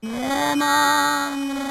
Come.